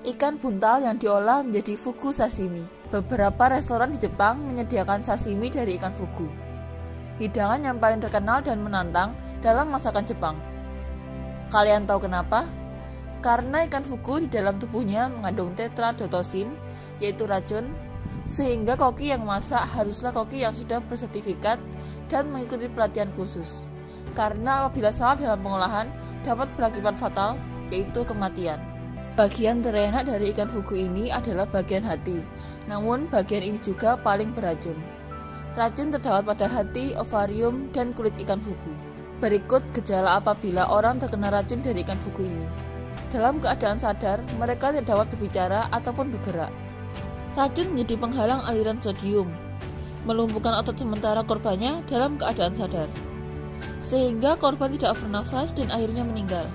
ikan buntal yang diolah menjadi fugu sashimi. Beberapa restoran di Jepang menyediakan sashimi dari ikan fugu. Hidangan yang paling terkenal dan menantang dalam masakan Jepang. Kalian tahu kenapa? Karena ikan fugu di dalam tubuhnya mengandung tetradotosin, yaitu racun, sehingga koki yang masak haruslah koki yang sudah bersertifikat dan mengikuti pelatihan khusus. Karena apabila salah dalam pengolahan dapat berakibat fatal, yaitu kematian. Bagian terenak dari ikan fugu ini adalah bagian hati, namun bagian ini juga paling beracun. Racun terdapat pada hati, ovarium, dan kulit ikan fugu. Berikut gejala apabila orang terkena racun dari ikan fugu ini. Dalam keadaan sadar, mereka tidak dapat berbicara ataupun bergerak. Racun menjadi penghalang aliran sodium, melumpuhkan otot sementara korbannya dalam keadaan sadar, sehingga korban tidak bernafas dan akhirnya meninggal.